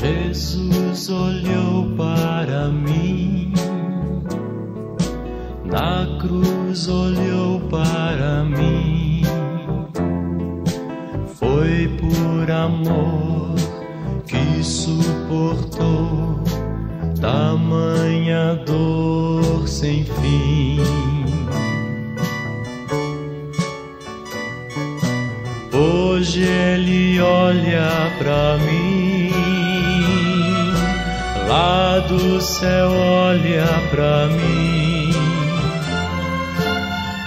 Jesus olhou para mim, na cruz olhou para mim, foi por amor que suportou tamanha dor sem fim. Hoje ele olha para mim, lá do céu olha para mim,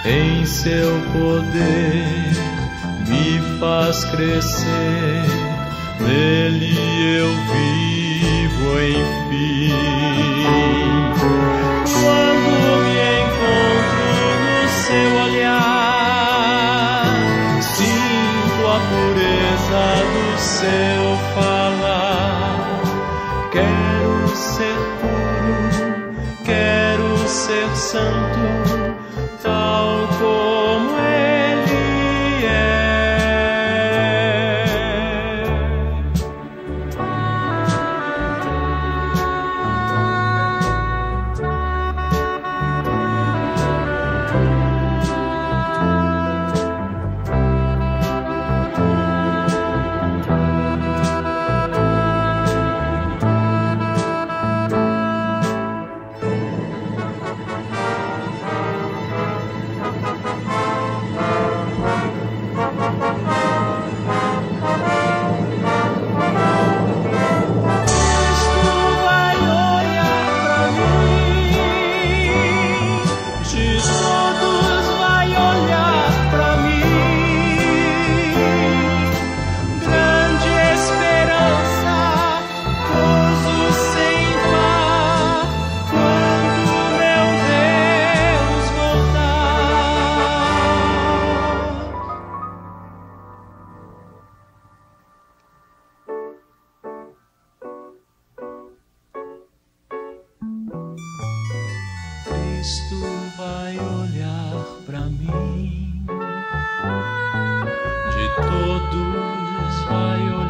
em seu poder me faz crescer, nele eu vivo enfim. Pureza do seu falar. Quero ser puro, quero ser santo, Cristo vai olhar pra mim, de todos vai olhar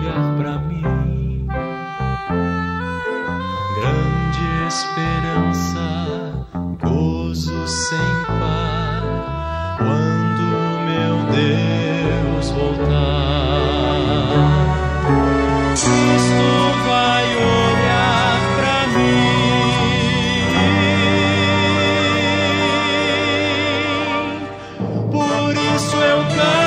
isso é eu canto.